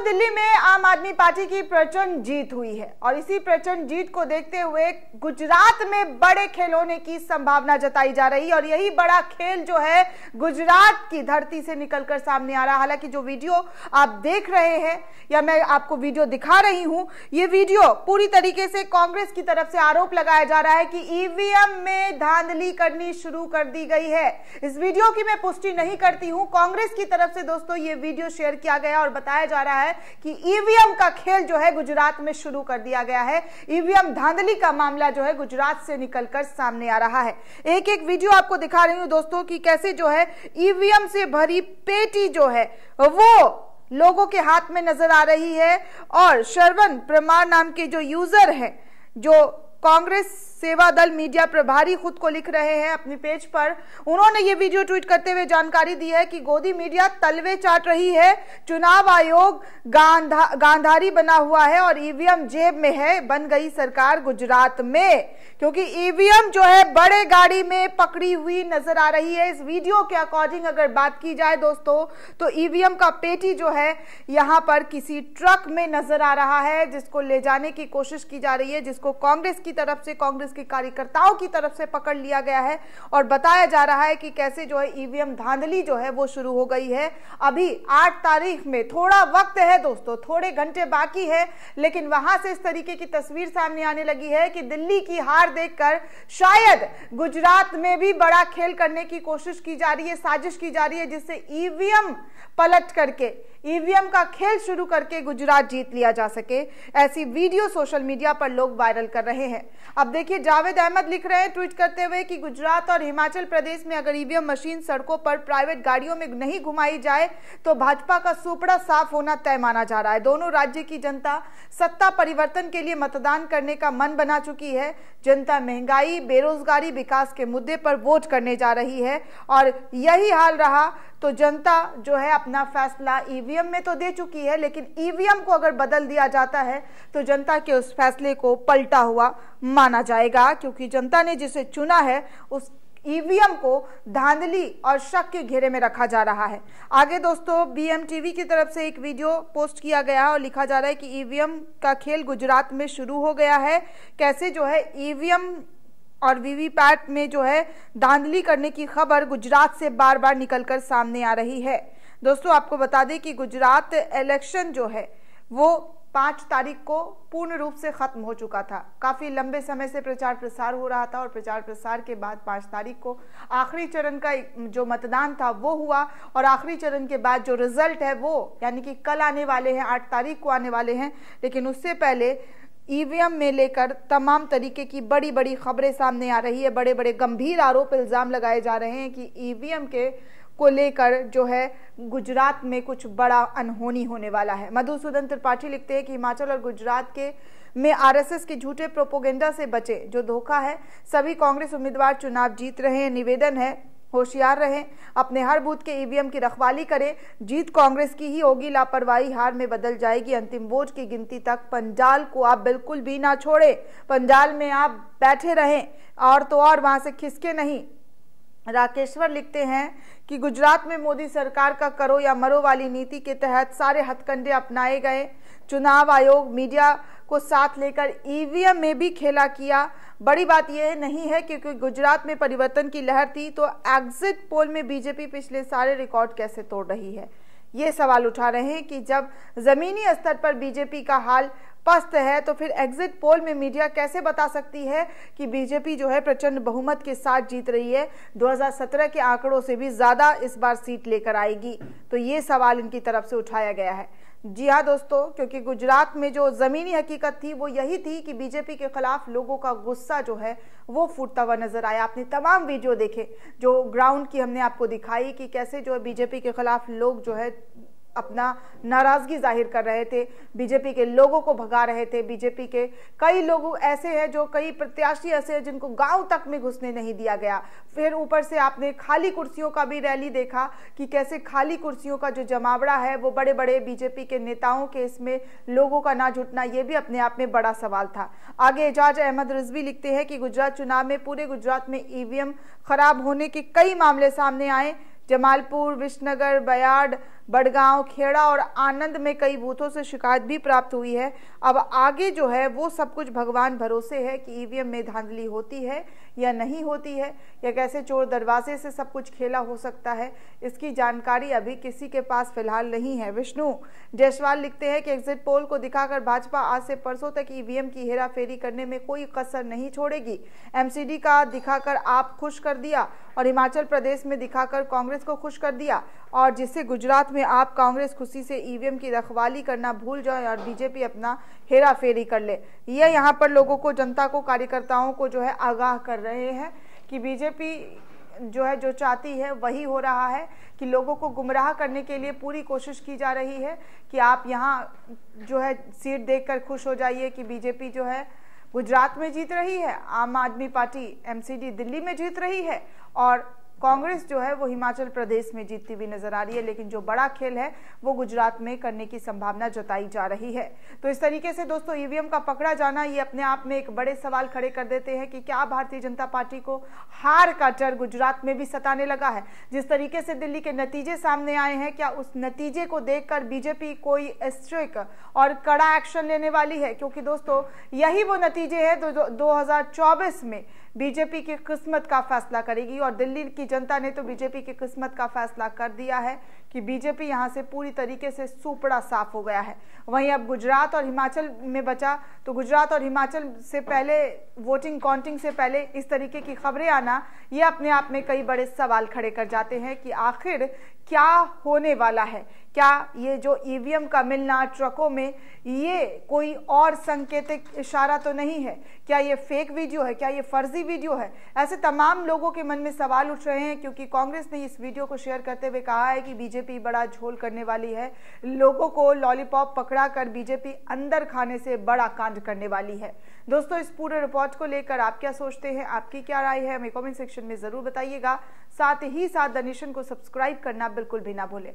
दिल्ली में आम आदमी पार्टी की प्रचंड जीत हुई है और इसी प्रचंड जीत को देखते हुए गुजरात में बड़े खेल होने की संभावना जताई जा रही है और यही बड़ा खेल जो है गुजरात की धरती से निकलकर सामने आ रहा हालाँकि जो वीडियो आप देख रहे हैं या मैं आपको वीडियो दिखा रही हूँ, ये वीडियो पूरी तरीके से कांग्रेस की तरफ़ से आरोप लगाया जा रहा है कि ईवीएम में धांधली करनी शुरू कर दी गई है। इस वीडियो की मैं पुष्टि नहीं करती हूँ। कांग्रेस की तरफ़ से दोस्तों ये वीडियो शेयर किया गया और बताया जा रहा है कि ईवीएम का खेल जो है गुजरात में शुरू कर दिया गया है। ईवीएम धांधली का मामला जो है गुजरात से निकलकर सामने आ रहा है। एक एक वीडियो आपको दिखा रही हूँ दोस्तों की कैसे जो है ईवीएम से भरी पेटी जो है, वो लोगों के हाथ में नज़र आ रही है और शर्वन प्रमाण नाम के जो यूज़र हैं, जो कांग्रेस सेवा दल मीडिया प्रभारी खुद को लिख रहे हैं अपनी पेज पर। उन्होंने ये वीडियो ट्वीट करते हुए जानकारी दी है कि गोदी मीडिया तलवे चाट रही है। चुनाव आयोग गांधा, गांधारी बना हुआ है और ईवीएम जेब में है। बन गई सरकार गुजरात में। क्योंकि ईवीएम जो है, बड़े गाड़ी में पकड़ी हुई नज़र आ रही है। इस वीडियो के अकॉर्डिंग अगर बात की जाए दोस्तों तो ईवीएम का पेटी जो है, यहाँ पर किसी ट्रक में नज़र आ रहा है, जिसको ले जाने की कोशिश की जा रही है, जिसको कांग्रेस की तरफ़ से, कांग्रेस के कार्यकर्ताओं की तरफ़ से पकड़ लिया गया है और बताया जा रहा है कि कैसे जो है ईवीएम धांधली जो है वो शुरू हो गई है। अभी आठ तारीख में थोड़ा वक्त है दोस्तों, थोड़े घंटे बाकी है, लेकिन वहाँ से इस तरीके की तस्वीर सामने आने लगी है कि दिल्ली की हार देखकर शायद गुजरात में भी बड़ा खेल करने की कोशिश की जा रही है, साजिश की जा रही है, जिससे ईवीएम पलट करके ईवीएम का खेल शुरू करके गुजरात जीत लिया जा सके। ऐसी वीडियो सोशल मीडिया पर लोग वायरल कर रहे हैं। अब देखिए, जावेद अहमद लिख रहे हैं ट्वीट करते हुए कि गुजरात और हिमाचल प्रदेश में अगर ईवीएम मशीन सड़कों पर प्राइवेट गाड़ियों में नहीं घुमाई जाए तो भाजपा का सुपड़ा साफ़ होना तय माना जा रहा है। दोनों राज्य की जनता सत्ता परिवर्तन के लिए मतदान करने का मन बना चुकी है। जनता महँगाई, बेरोजगारी विकास के मुद्दे पर वोट करने जा रही है और यही हाल रहा तो जनता जो है अपना फैसला ईवीएम में तो दे चुकी है, लेकिन ईवीएम को अगर बदल दिया जाता है तो जनता के उस फैसले को पलटा हुआ माना जाएगा, क्योंकि जनता ने जिसे चुना है, उस ईवीएम को धांधली और शक के घेरे में रखा जा रहा है। आगे दोस्तों बीएमटीवी की तरफ़ से एक वीडियो पोस्ट किया गया है और लिखा जा रहा है कि ईवीएम का खेल गुजरात में शुरू हो गया है। कैसे जो है ईवीएम और वीवीपैट में जो है धांधली करने की खबर गुजरात से बार बार निकलकर सामने आ रही है। दोस्तों, आपको बता दें कि गुजरात इलेक्शन जो है, वो पाँच तारीख को पूर्ण रूप से खत्म हो चुका था। काफ़ी लंबे समय से प्रचार प्रसार हो रहा था और प्रचार प्रसार के बाद पाँच तारीख को आखिरी चरण का जो मतदान था, वो हुआ और आखिरी चरण के बाद जो रिज़ल्ट है वो, यानी कि कल आने वाले हैं, आठ तारीख को आने वाले हैं, लेकिन उससे पहले ईवीएम में लेकर तमाम तरीके की बड़ी बड़ी खबरें सामने आ रही है। बड़े बड़े गंभीर आरोप इल्ज़ाम लगाए जा रहे हैं कि ईवीएम के को लेकर जो है गुजरात में कुछ बड़ा अनहोनी होने वाला है। मधुसूदन त्रिपाठी लिखते हैं कि हिमाचल और गुजरात के में आरएसएस के झूठे प्रोपोगेंडा से बचे जो धोखा है, सभी कांग्रेस उम्मीदवार चुनाव जीत रहे हैं। निवेदन है होशियार रहें, अपने हर बूथ के ईवीएम की रखवाली करें, जीत कांग्रेस की ही होगी लापरवाही, हार में बदल जाएगी अंतिम वोट की गिनती तक। पंजाल को आप बिल्कुल भी ना छोड़े, पंजाल में आप बैठे रहें, और तो और वहाँ से खिसके नहीं। राकेश्वर लिखते हैं कि गुजरात में मोदी सरकार का करो या मरो वाली नीति के तहत सारे हथकंडे अपनाए गए। चुनाव आयोग, मीडिया को साथ लेकर ईवीएम में भी खेला किया। बड़ी बात यह नहीं है क्योंकि गुजरात में परिवर्तन की लहर थी तो एग्जिट पोल में बीजेपी पिछले सारे रिकॉर्ड कैसे तोड़ रही है? ये सवाल उठा रहे हैं कि जब जमीनी स्तर पर बीजेपी का हाल पस्त है तो फिर एग्जिट पोल में मीडिया कैसे बता सकती है कि बीजेपी जो है प्रचंड बहुमत के साथ जीत रही है? 2017 के आंकड़ों से भी ज़्यादा इस बार सीट लेकर आएगी। तो ये सवाल इनकी तरफ़ से उठाया गया है। जी हाँ दोस्तों, क्योंकि गुजरात में जो ज़मीनी हकीकत थी, वो यही थी कि बीजेपी के खिलाफ लोगों का गुस्सा जो है, वो फूटता हुआ नज़र आया। आपने तमाम वीडियो देखे, जो ग्राउंड की हमने आपको दिखाई कि कैसे जो है बीजेपी के खिलाफ लोग जो है अपना नाराज़गी ज़ाहिर कर रहे थे। बीजेपी के लोगों को भगा रहे थे। बीजेपी के कई लोग ऐसे हैं जो कई प्रत्याशी ऐसे हैं जिनको गाँव तक में घुसने नहीं दिया गया। फिर ऊपर से आपने खाली कुर्सियों का भी रैली देखा कि कैसे खाली कुर्सियों का जो जमावड़ा है, वो बड़े बड़े बीजेपी के नेताओं के इसमें लोगों का ना जुटना, ये भी अपने आप में बड़ा सवाल था। आगे एजाज अहमद रिजवी लिखते हैं कि गुजरात चुनाव में, पूरे गुजरात में ईवीएम खराब होने के कई मामले सामने आए। जमालपुर विश्वनगर बयाड बड़गांव, खेड़ा और आनंद में कई बूथों से शिकायत भी प्राप्त हुई है। अब आगे जो है, वो सब कुछ भगवान भरोसे है कि ईवीएम में धांधली होती है या नहीं होती है, या कैसे चोर दरवाजे से सब कुछ खेला हो सकता है, इसकी जानकारी अभी किसी के पास फ़िलहाल नहीं है। विष्णु, जायसवाल लिखते हैं कि एग्जिट पोल को दिखाकर भाजपा आज से परसों तक ईवीएम की हेरा फेरी करने में कोई कसर नहीं छोड़ेगी। एमसीडी का दिखाकर आप खुश कर दिया और हिमाचल प्रदेश में दिखाकर कांग्रेस को खुश कर दिया। और जिससे गुजरात में आप कांग्रेस खुशी से ईवीएम की रखवाली करना भूल जाए और बीजेपी अपना हेरा फेरी कर ले। यह यहाँ पर लोगों को, जनता को, कार्यकर्ताओं को जो है आगाह कर रहे हैं कि बीजेपी जो है, जो चाहती है, वही हो रहा है कि लोगों को गुमराह करने के लिए पूरी कोशिश की जा रही है कि आप यहाँ जो है सीट देखकर खुश हो जाइए कि बीजेपी जो है गुजरात में जीत रही है, आम आदमी पार्टी एमसीडी दिल्ली में जीत रही है। और कांग्रेस जो है वो हिमाचल प्रदेश में जीतती हुई नज़र आ रही है लेकिन जो बड़ा खेल है वो गुजरात में करने की संभावना जताई जा रही है। तो इस तरीके से दोस्तों ईवीएम का पकड़ा जाना ये अपने आप में एक बड़े सवाल खड़े कर देते हैं कि क्या भारतीय जनता पार्टी को हार का डर गुजरात में भी सताने लगा है? जिस तरीके से दिल्ली के नतीजे सामने आए हैं क्या उस नतीजे को देखकर बीजेपी कोई स्ट्रिक और कड़ा एक्शन लेने वाली है? क्योंकि दोस्तों यही वो नतीजे है दो, दो, में बीजेपी की किस्मत का फैसला करेगी और दिल्ली की जनता ने तो बीजेपी की किस्मत का फैसला कर दिया है कि बीजेपी यहाँ से पूरी तरीके से सुपड़ा साफ़ हो गया है। वहीं अब गुजरात और हिमाचल में बचा तो गुजरात और हिमाचल से पहले, वोटिंग, काउंटिंग से पहले इस तरीके की खबरें आना, ये अपने आप में कई बड़े सवाल खड़े कर जाते हैं कि आखिर क्या होने वाला है? क्या ये जो ईवीएम का मिलना ट्रकों में, ये कोई और संकेतिक इशारा तो नहीं है? क्या ये फेक वीडियो है? क्या ये फर्जी वीडियो है? ऐसे तमाम लोगों के मन में सवाल उठ रहे हैं, क्योंकि कांग्रेस ने इस वीडियो को शेयर करते हुए कहा है कि बीजेपी बड़ा झोल करने वाली है। लोगों को लॉलीपॉप पकड़ा कर बीजेपी अंदर खाने से बड़ा कांड करने वाली है। दोस्तों, इस पूरे रिपोर्ट को लेकर आप क्या सोचते हैं? आपकी क्या राय है? हमें कॉमेंट सेक्शन में ज़रूर बताइएगा। साथ ही साथ द नेशन को सब्सक्राइब करना बिल्कुल भी ना भूलें।